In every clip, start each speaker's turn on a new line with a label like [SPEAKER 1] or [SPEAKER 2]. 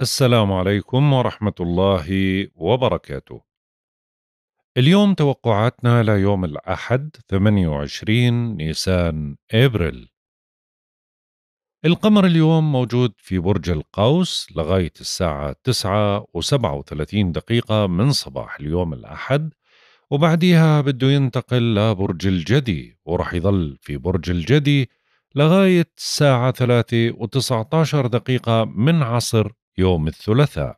[SPEAKER 1] السلام عليكم ورحمة الله وبركاته. اليوم توقعاتنا ليوم الأحد 28 نيسان أبريل. القمر اليوم موجود في برج القوس لغاية الساعة 9 و37 دقيقة من صباح اليوم الأحد وبعديها بده ينتقل لبرج الجدي ورح يظل في برج الجدي لغاية الساعة 3 و19 دقيقة من عصر يوم الثلاثاء.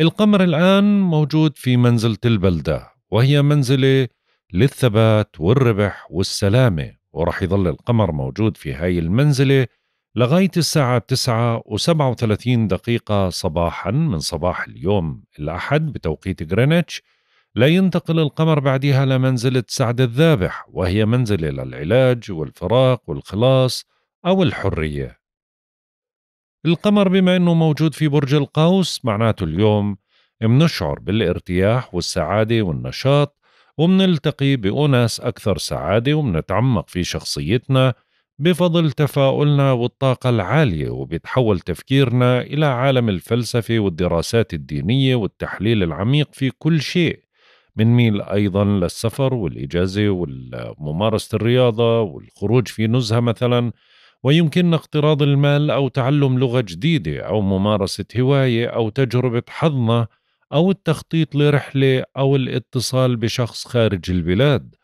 [SPEAKER 1] القمر الآن موجود في منزلة البلدة وهي منزلة للثبات والربح والسلامة ورح يظل القمر موجود في هاي المنزلة لغاية الساعة 9 و37 دقيقة صباحا من صباح اليوم الأحد بتوقيت غرينتش. لا ينتقل القمر بعدها لمنزلة سعد الذابح وهي منزلة للعلاج والفراق والخلاص أو الحرية. القمر بما أنه موجود في برج القوس معناته اليوم منشعر بالارتياح والسعادة والنشاط ومنلتقي بأناس أكثر سعادة ومنتعمق في شخصيتنا بفضل تفاؤلنا والطاقة العالية وبيتحول تفكيرنا إلى عالم الفلسفة والدراسات الدينية والتحليل العميق في كل شيء منميل أيضا للسفر والإجازة وممارسة الرياضة والخروج في نزهة مثلا. ويمكننا اقتراض المال أو تعلم لغة جديدة أو ممارسة هواية أو تجربة حظنا أو التخطيط لرحلة أو الاتصال بشخص خارج البلاد.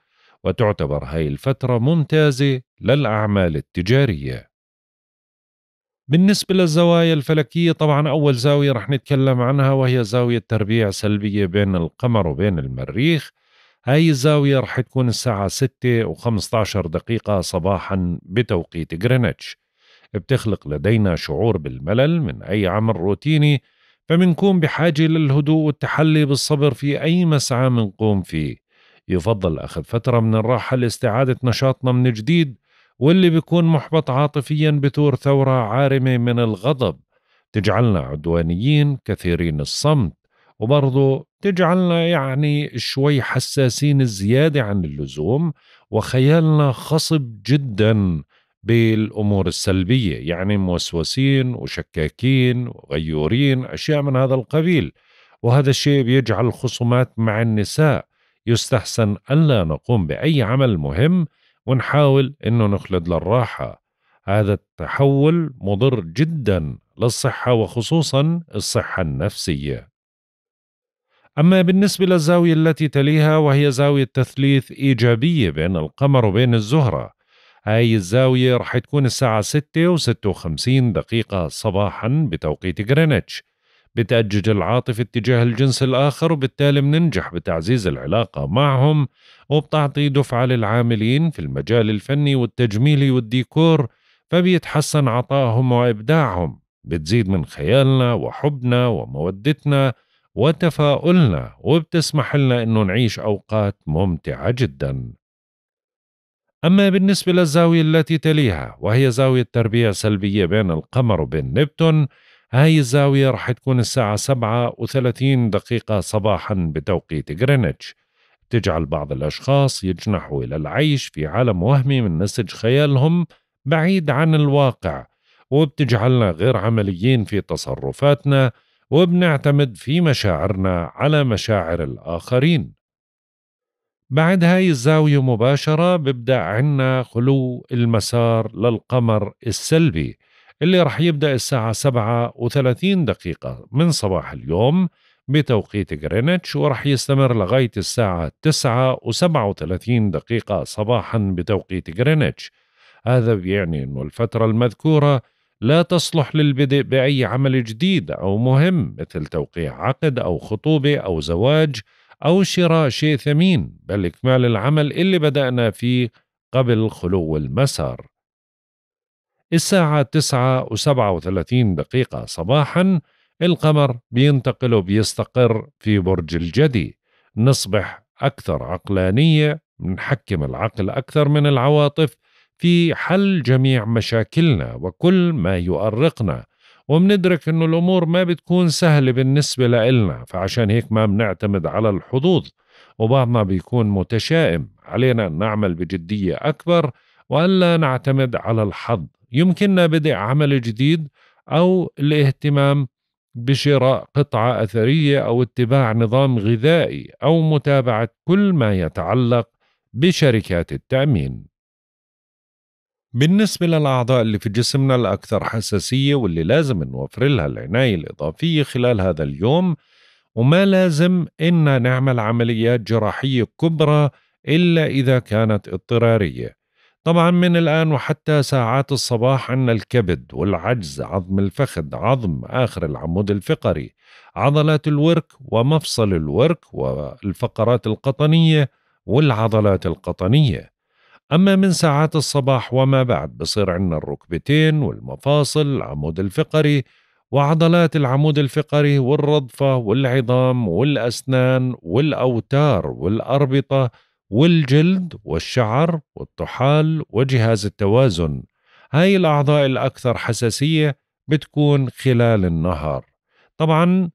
[SPEAKER 1] وتعتبر هاي الفترة ممتازة للأعمال التجارية. بالنسبة للزوايا الفلكية طبعا أول زاوية رح نتكلم عنها وهي زاوية تربيع سلبية بين القمر وبين المريخ. هاي الزاوية رح تكون الساعة 6 و15 دقيقة صباحا بتوقيت غرينتش. بتخلق لدينا شعور بالملل من أي عمل روتيني فمنكون بحاجة للهدوء والتحلي بالصبر في أي مسعى منقوم فيه. يفضل أخذ فترة من الراحة لاستعادة نشاطنا من جديد واللي بيكون محبط عاطفيا بثور ثورة عارمة من الغضب. تجعلنا عدوانيين كثيرين الصمت. وبرضه تجعلنا يعني شوي حساسين زيادة عن اللزوم وخيالنا خصب جدا بالأمور السلبية يعني موسوسين وشكاكين وغيورين أشياء من هذا القبيل. وهذا الشيء بيجعل الخصومات مع النساء يستحسن ألا نقوم بأي عمل مهم ونحاول أنه نخلد للراحة. هذا التحول مضر جدا للصحة وخصوصا الصحة النفسية. أما بالنسبة للزاوية التي تليها وهي زاوية تثليث إيجابية بين القمر وبين الزهرة هاي الزاوية رح تكون الساعة 6 و 56 دقيقة صباحا بتوقيت غرينتش. بتأجج العاطفة اتجاه الجنس الآخر وبالتالي بننجح بتعزيز العلاقة معهم وبتعطي دفعة للعاملين في المجال الفني والتجميلي والديكور فبيتحسن عطائهم وإبداعهم. بتزيد من خيالنا وحبنا ومودتنا وتفاؤلنا وبتسمح لنا إنه نعيش أوقات ممتعة جدا. أما بالنسبة للزاوية التي تليها وهي زاوية تربيع سلبية بين القمر وبين نبتون هاي الزاوية رح تكون الساعة 7 و30 دقيقة صباحا بتوقيت غرينتش تجعل بعض الأشخاص يجنحوا إلى العيش في عالم وهمي من نسج خيالهم بعيد عن الواقع وبتجعلنا غير عمليين في تصرفاتنا وبنعتمد في مشاعرنا على مشاعر الآخرين. بعد هاي الزاوية مباشرة ببدأ عنا خلو المسار للقمر السلبي اللي رح يبدأ الساعة 7 و30 دقيقة من صباح اليوم بتوقيت غرينتش ورح يستمر لغاية الساعة 9 و37 دقيقة صباحا بتوقيت غرينتش. هذا بيعني أنه الفترة المذكورة لا تصلح للبدء باي عمل جديد أو مهم مثل توقيع عقد أو خطوبه أو زواج أو شراء شيء ثمين بل إكمال العمل اللي بدأنا فيه قبل خلو المسار. الساعة 9 و37 دقيقة صباحا القمر بينتقل وبيستقر في برج الجدي. نصبح أكثر عقلانية نحكم العقل أكثر من العواطف في حل جميع مشاكلنا وكل ما يؤرقنا ومندرك إنه الأمور ما بتكون سهلة بالنسبة لإلنا فعشان هيك ما بنعتمد على الحظوظ وبعضنا بيكون متشائم علينا أن نعمل بجدية أكبر وألا نعتمد على الحظ يمكننا بدء عمل جديد أو الاهتمام بشراء قطعة أثرية أو اتباع نظام غذائي أو متابعة كل ما يتعلق بشركات التأمين. بالنسبة للأعضاء اللي في جسمنا الأكثر حساسية واللي لازم نوفر لها العناية الإضافية خلال هذا اليوم وما لازم إن نعمل عمليات جراحية كبرى إلا إذا كانت اضطرارية. طبعا من الآن وحتى ساعات الصباح عندنا الكبد والعجز عظم الفخذ عظم آخر العمود الفقري عضلات الورك ومفصل الورك والفقرات القطنية والعضلات القطنية. أما من ساعات الصباح وما بعد بصير عندنا الركبتين والمفاصل العمود الفقري وعضلات العمود الفقري والرضفة والعظام والأسنان والأوتار والأربطة والجلد والشعر والطحال وجهاز التوازن. هاي الأعضاء الأكثر حساسية بتكون خلال النهار. طبعا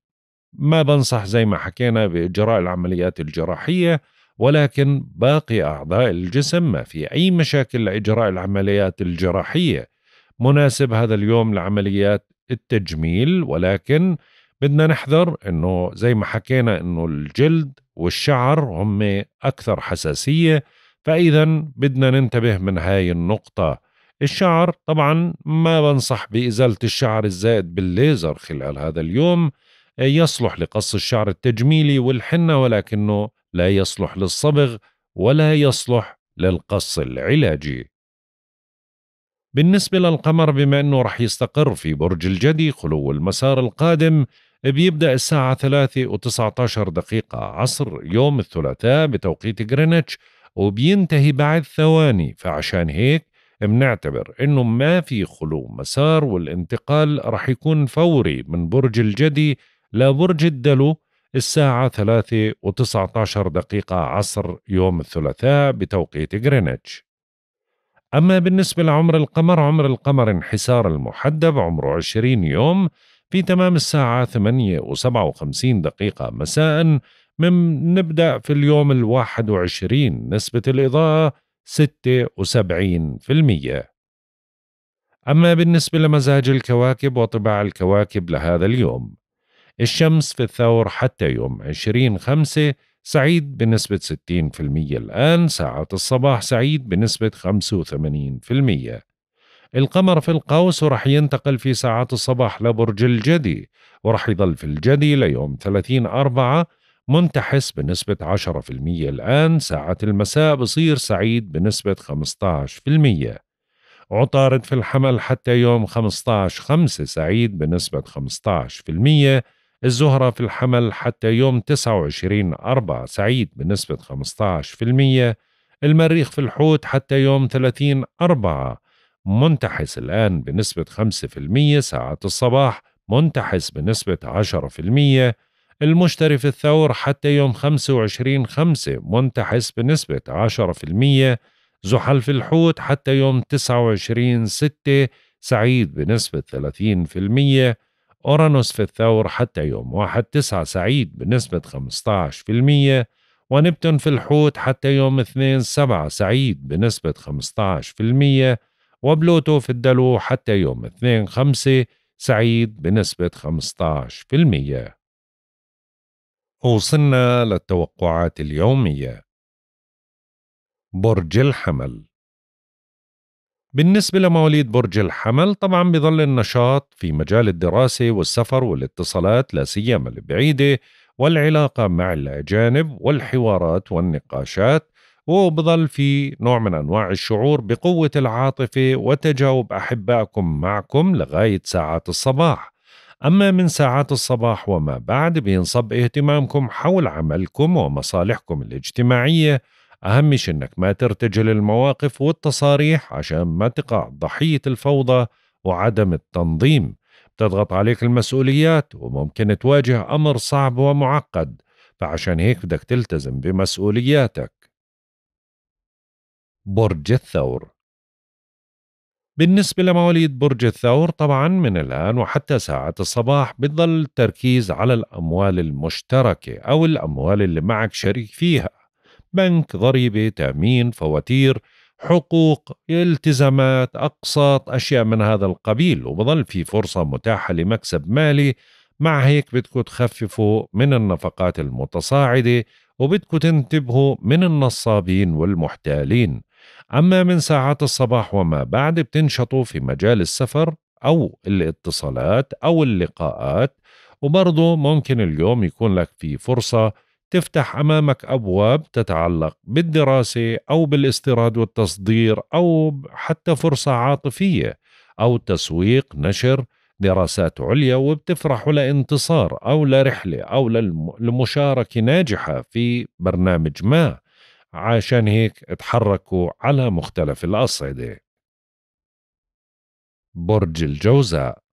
[SPEAKER 1] ما بنصح زي ما حكينا بإجراء العمليات الجراحية ولكن باقي أعضاء الجسم ما في أي مشاكل لإجراء العمليات الجراحية. مناسب هذا اليوم لعمليات التجميل ولكن بدنا نحذر إنه زي ما حكينا إنه الجلد والشعر هم أكثر حساسية فإذا بدنا ننتبه من هاي النقطة. الشعر طبعا ما بنصح بإزالة الشعر الزائد بالليزر خلال هذا اليوم يصلح لقص الشعر التجميلي والحنة ولكنه لا يصلح للصبغ ولا يصلح للقص العلاجي بالنسبة للقمر بما أنه رح يستقر في برج الجدي خلو المسار القادم بيبدأ الساعة 3 و19 دقيقة عصر يوم الثلاثاء بتوقيت غرينتش وبينتهي بعد ثواني فعشان هيك بنعتبر إنه ما في خلو مسار والانتقال رح يكون فوري من برج الجدي لبرج الدلو الساعة 3 و19 دقيقة عصر يوم الثلاثاء بتوقيت غرينتش. أما بالنسبة لعمر القمر عمر القمر انحسار المحدب عمره 20 يوم في تمام الساعة 8 و57 دقيقة مساء. من نبدأ في اليوم الواحد وعشرين نسبة الإضاءة 76% أما بالنسبة لمزاج الكواكب وطباع الكواكب لهذا اليوم الشمس في الثور حتى يوم 20 خمسة سعيد بنسبة 60% الآن ساعات الصباح سعيد بنسبة 85% القمر في القوس ورح ينتقل في ساعات الصباح لبرج الجدي ورح يضل في الجدي ليوم 30 أربعة منتحس بنسبة 10% الآن ساعة المساء بصير سعيد بنسبة 15% عطارد في الحمل حتى يوم 15 خمسة سعيد بنسبة 15% الزهرة في الحمل حتى يوم 29 أربعة سعيد بنسبة 15% المريخ في الحوت حتى يوم 30 أربعة منتحس الآن بنسبة 5% ساعات الصباح منتحس بنسبة 10% المشتري في الثور حتى يوم 25 5 منتحس بنسبة 10% زحل في الحوت حتى يوم 29 6 سعيد بنسبة 30% أورانوس في الثور حتى يوم 1 9 سعيد بنسبة 15% ونبتون في الحوت حتى يوم 2 7 سعيد بنسبة 15% وبلوتو في الدلو حتى يوم 2 5 سعيد بنسبة 15% وصلنا للتوقعات اليومية. برج الحمل. بالنسبة لمواليد برج الحمل طبعا بظل النشاط في مجال الدراسة والسفر والاتصالات لا سيما البعيدة والعلاقة مع الأجانب والحوارات والنقاشات وبظل في نوع من أنواع الشعور بقوة العاطفة وتجاوب أحبائكم معكم لغاية ساعات الصباح. أما من ساعات الصباح وما بعد بينصب اهتمامكم حول عملكم ومصالحكم الاجتماعية أهم شيء إنك ما ترتجل المواقف والتصاريح عشان ما تقع ضحية الفوضى وعدم التنظيم. بتضغط عليك المسؤوليات وممكن تواجه أمر صعب ومعقد فعشان هيك بدك تلتزم بمسؤولياتك. برج الثور. بالنسبة لمواليد برج الثور طبعا من الآن وحتى ساعة الصباح بتضل التركيز على الأموال المشتركة أو الأموال اللي معك شريك فيها. بنك ضريبة تأمين فواتير حقوق التزامات أقساط أشياء من هذا القبيل. وبظل في فرصة متاحة لمكسب مالي. مع هيك بدكم تخففوا من النفقات المتصاعدة وبدكم تنتبهوا من النصابين والمحتالين. أما من ساعات الصباح وما بعد بتنشطوا في مجال السفر أو الاتصالات أو اللقاءات. وبرضه ممكن اليوم يكون لك في فرصة تفتح أمامك أبواب تتعلق بالدراسة أو بالاستيراد والتصدير أو حتى فرصة عاطفية أو تسويق نشر دراسات عليا وبتفرحوا لانتصار أو لرحلة أو لمشاركة ناجحة في برنامج ما. عشان هيك تحركوا على مختلف الأصعدة. برج الجوزاء.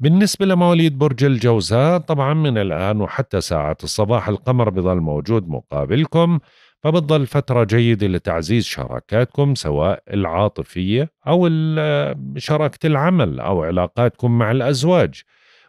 [SPEAKER 1] بالنسبة لمواليد برج الجوزاء طبعا من الآن وحتى ساعات الصباح القمر بظل موجود مقابلكم فبتظل فترة جيدة لتعزيز شراكاتكم سواء العاطفية أو شراكة العمل أو علاقاتكم مع الأزواج.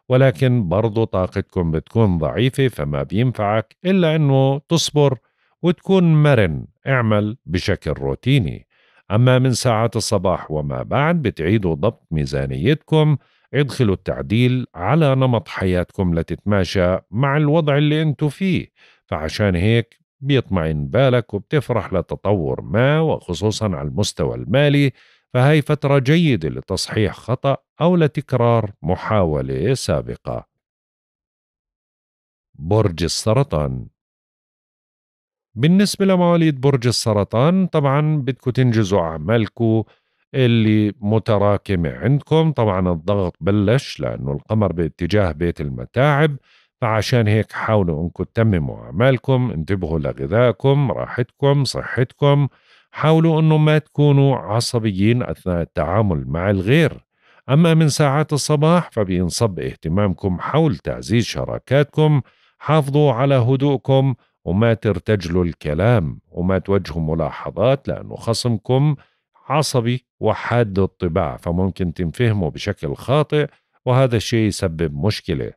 [SPEAKER 1] ولكن برضو طاقتكم بتكون ضعيفة فما بينفعك إلا أنه تصبر وتكون مرن اعمل بشكل روتيني. أما من ساعات الصباح وما بعد بتعيدوا ضبط ميزانيتكم ادخلوا التعديل على نمط حياتكم لتتماشى مع الوضع اللي انتو فيه. فعشان هيك بيطمئن بالك وبتفرح لتطور ما وخصوصا على المستوى المالي فهي فترة جيدة لتصحيح خطأ أو لتكرار محاولة سابقة. برج السرطان. بالنسبة لمواليد برج السرطان طبعا بدكم تنجزوا أعمالكم اللي متراكمة عندكم. طبعا الضغط بلش لأنه القمر باتجاه بيت المتاعب فعشان هيك حاولوا أنكم تتمموا أعمالكم انتبهوا لغذائكم راحتكم صحتكم. حاولوا أنه ما تكونوا عصبيين أثناء التعامل مع الغير. أما من ساعات الصباح فبينصب اهتمامكم حول تعزيز شراكاتكم. حافظوا على هدوءكم وما ترتجلوا الكلام وما توجهوا ملاحظات لأنه خصمكم عصبي وحاد الطباع فممكن تنفهموا بشكل خاطئ وهذا الشيء يسبب مشكلة.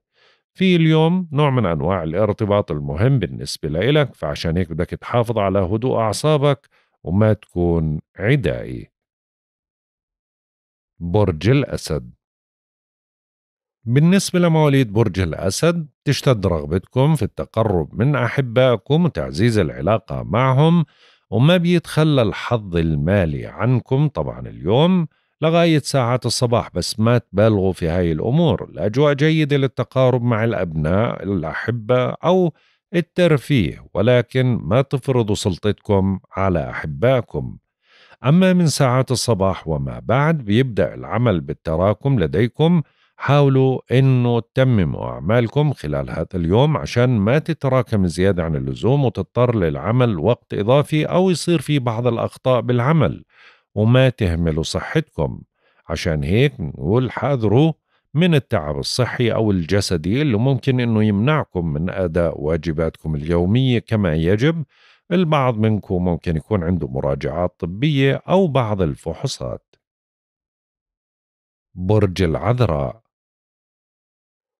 [SPEAKER 1] في اليوم نوع من أنواع الارتباط المهم بالنسبة لإلك فعشان هيك بدك تحافظ على هدوء أعصابك وما تكون عدائي. برج الأسد. بالنسبة لمواليد برج الأسد تشتد رغبتكم في التقرب من أحبائكم وتعزيز العلاقة معهم وما بيتخلى الحظ المالي عنكم طبعا اليوم لغاية ساعات الصباح بس ما تبالغوا في هاي الأمور. الأجواء جيدة للتقارب مع الأبناء الأحبة أو الترفيه ولكن ما تفرضوا سلطتكم على أحبائكم. أما من ساعات الصباح وما بعد بيبدأ العمل بالتراكم لديكم حاولوا إنه تتمموا أعمالكم خلال هذا اليوم عشان ما تتراكم زيادة عن اللزوم وتضطر للعمل وقت إضافي أو يصير في بعض الأخطاء بالعمل وما تهملوا صحتكم. عشان هيك نقول حاذروا من التعب الصحي أو الجسدي اللي ممكن إنه يمنعكم من أداء واجباتكم اليومية كما يجب. البعض منكم ممكن يكون عنده مراجعات طبية أو بعض الفحوصات. برج العذراء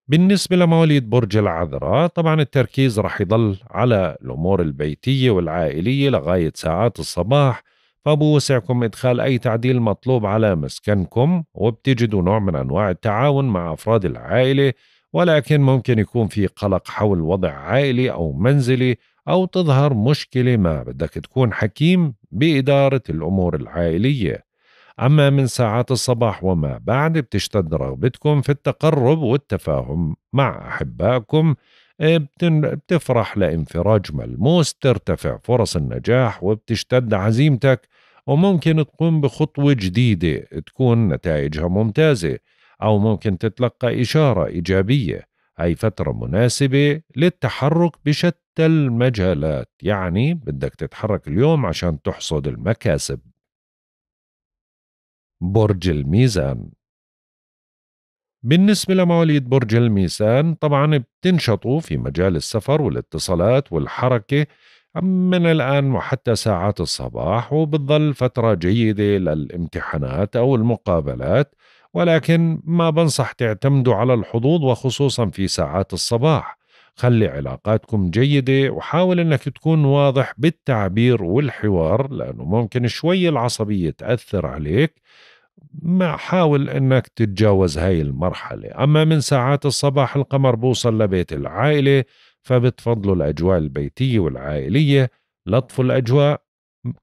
[SPEAKER 1] بالنسبة لمواليد برج العذراء طبعا التركيز رح يضل على الأمور البيتية والعائلية لغاية ساعات الصباح فبوسعكم إدخال أي تعديل مطلوب على مسكنكم وبتجدوا نوع من أنواع التعاون مع أفراد العائلة ولكن ممكن يكون في قلق حول وضع عائلي أو منزلي أو تظهر مشكلة ما بدك تكون حكيم بإدارة الأمور العائلية. أما من ساعات الصباح وما بعد بتشتد رغبتكم في التقرب والتفاهم مع أحبائكم إيه، بتفرح لانفراج ملموس ترتفع فرص النجاح وبتشتد عزيمتك وممكن تقوم بخطوة جديدة تكون نتائجها ممتازة أو ممكن تتلقى إشارة إيجابية هاي فترة مناسبة للتحرك بشتى المجالات. يعني بدك تتحرك اليوم عشان تحصد المكاسب. برج الميزان. بالنسبة لمواليد برج الميزان طبعا بتنشطوا في مجال السفر والاتصالات والحركة من الآن وحتى ساعات الصباح وبتظل فترة جيدة للامتحانات أو المقابلات ولكن ما بنصح تعتمدوا على الحظوظ وخصوصا في ساعات الصباح. خلي علاقاتكم جيدة وحاول إنك تكون واضح بالتعبير والحوار لأنه ممكن شوي العصبية تأثر عليك. ما حاول إنك تتجاوز هاي المرحلة. أما من ساعات الصباح القمر بوصل لبيت العائلة فبتفضلوا الأجواء البيتية والعائلية لطفوا الأجواء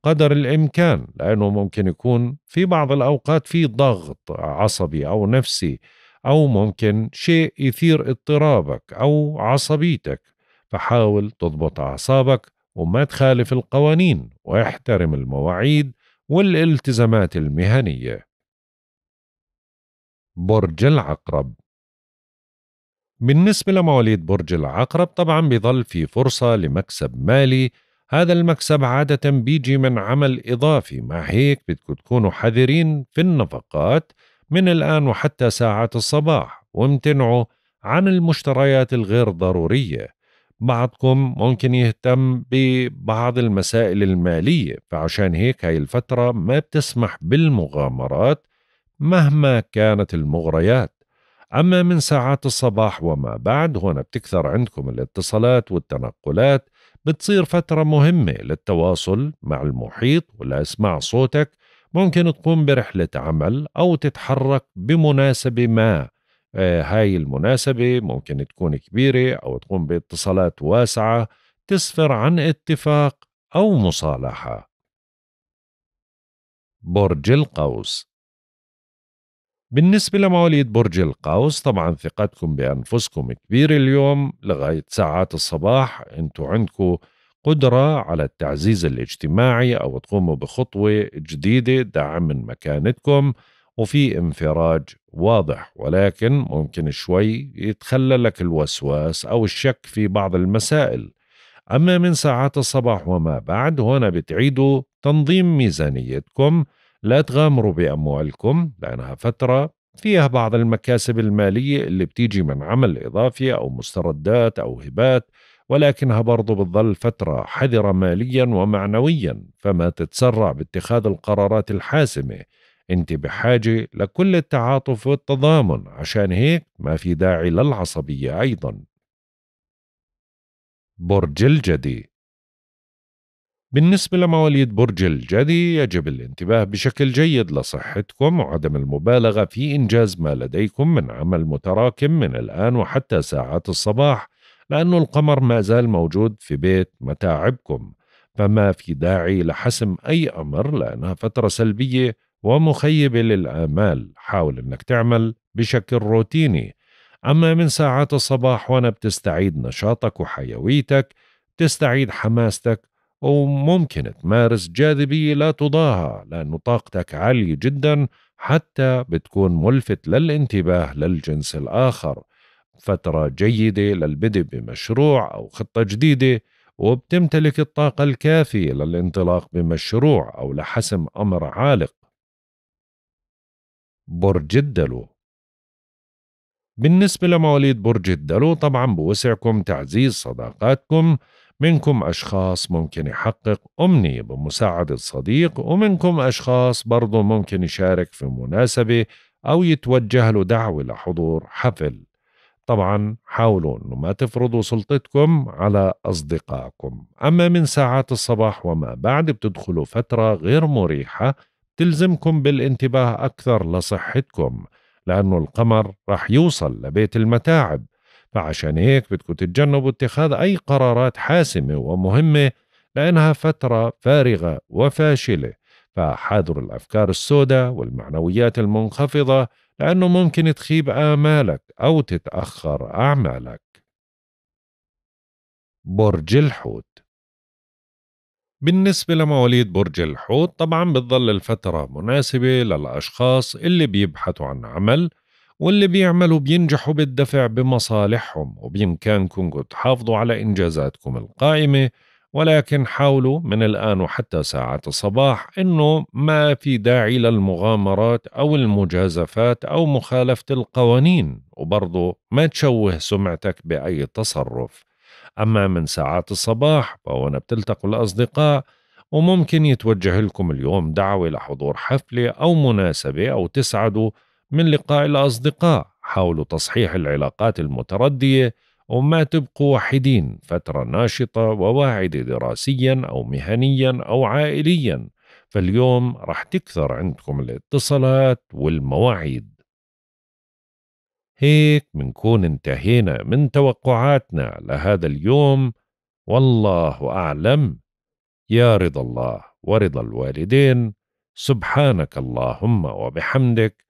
[SPEAKER 1] قدر الإمكان لأنه ممكن يكون في بعض الأوقات في ضغط عصبي أو نفسي أو ممكن شيء يثير اضطرابك أو عصبيتك. فحاول تضبط أعصابك وما تخالف القوانين واحترم المواعيد والالتزامات المهنية. برج العقرب. بالنسبة لمواليد برج العقرب طبعا بيظل في فرصة لمكسب مالي. هذا المكسب عادة بيجي من عمل إضافي. مع هيك؟ بدكم تكونوا حذرين في النفقات من الآن وحتى ساعات الصباح. وامتنعوا عن المشتريات الغير ضرورية. بعضكم ممكن يهتم ببعض المسائل المالية فعشان هيك هاي الفترة ما بتسمح بالمغامرات مهما كانت المغريات. أما من ساعات الصباح وما بعد هنا بتكثر عندكم الاتصالات والتنقلات بتصير فترة مهمة للتواصل مع المحيط ولأسماع صوتك. ممكن تقوم برحلة عمل أو تتحرك بمناسبة ما. آه هاي المناسبة ممكن تكون كبيرة أو تقوم باتصالات واسعة تسفر عن اتفاق أو مصالحة. برج القوس. بالنسبة لمواليد برج القوس طبعا ثقتكم بأنفسكم كبيرة اليوم لغاية ساعات الصباح. انتو عندكم قدرة على التعزيز الاجتماعي أو تقوموا بخطوة جديدة دعم من مكانتكم وفي انفراج واضح. ولكن ممكن شوي يتخللك الوسواس أو الشك في بعض المسائل. أما من ساعات الصباح وما بعد هنا بتعيدوا تنظيم ميزانيتكم لا تغامروا بأموالكم لأنها فترة فيها بعض المكاسب المالية اللي بتيجي من عمل إضافي أو مستردات أو هبات ولكنها برضو بتظل فترة حذرة ماليا ومعنويا فما تتسرع باتخاذ القرارات الحاسمة. أنت بحاجة لكل التعاطف والتضامن عشان هيك ما في داعي للعصبية أيضا. برج الجدي بالنسبة لمواليد برج الجدي يجب الانتباه بشكل جيد لصحتكم وعدم المبالغة في إنجاز ما لديكم من عمل متراكم من الآن وحتى ساعات الصباح لأن القمر ما زال موجود في بيت متاعبكم. فما في داعي لحسم أي أمر لأنها فترة سلبية ومخيبة للآمال حاول أنك تعمل بشكل روتيني. أما من ساعات الصباح وأنا بتستعيد نشاطك وحيويتك تستعيد حماستك وممكن تمارس جاذبية لا تضاهى لأن طاقتك عالية جدا حتى بتكون ملفت للانتباه للجنس الآخر. فترة جيدة للبدء بمشروع أو خطة جديدة وبتمتلك الطاقة الكافية للانطلاق بمشروع أو لحسم أمر عالق. برج الدلو. بالنسبة لمواليد برج الدلو طبعا بوسعكم تعزيز صداقاتكم منكم أشخاص ممكن يحقق أمنية بمساعدة صديق ومنكم أشخاص برضو ممكن يشارك في مناسبة أو يتوجه له دعوة لحضور حفل. طبعا حاولوا أنه ما تفرضوا سلطتكم على أصدقائكم. أما من ساعات الصباح وما بعد بتدخلوا فترة غير مريحة تلزمكم بالانتباه أكثر لصحتكم لأنه القمر رح يوصل لبيت المتاعب. فعشان هيك بدكم تتجنبوا اتخاذ أي قرارات حاسمة ومهمة لأنها فترة فارغة وفاشلة. فحاذروا الأفكار السوداء والمعنويات المنخفضة لأنه ممكن تخيب آمالك أو تتأخر أعمالك. برج الحوت. بالنسبة لمواليد برج الحوت طبعا بتظل الفترة مناسبة للأشخاص اللي بيبحثوا عن عمل واللي بيعملوا بينجحوا بالدفع بمصالحهم وبإمكانكم تحافظوا على إنجازاتكم القائمة. ولكن حاولوا من الآن وحتى ساعات الصباح أنه ما في داعي للمغامرات أو المجازفات أو مخالفة القوانين وبرضه ما تشوه سمعتك بأي تصرف. أما من ساعات الصباح فهنا بتلتقوا الأصدقاء وممكن يتوجه لكم اليوم دعوة لحضور حفلة أو مناسبة أو تسعدوا من لقاء الأصدقاء حاولوا تصحيح العلاقات المتردية وما تبقوا وحيدين فترة ناشطة وواعدة دراسيا أو مهنيا أو عائليا. فاليوم رح تكثر عندكم الاتصالات والمواعيد. هيك منكون انتهينا من توقعاتنا لهذا اليوم. والله أعلم. يا رضا الله ورضا الوالدين. سبحانك اللهم وبحمدك.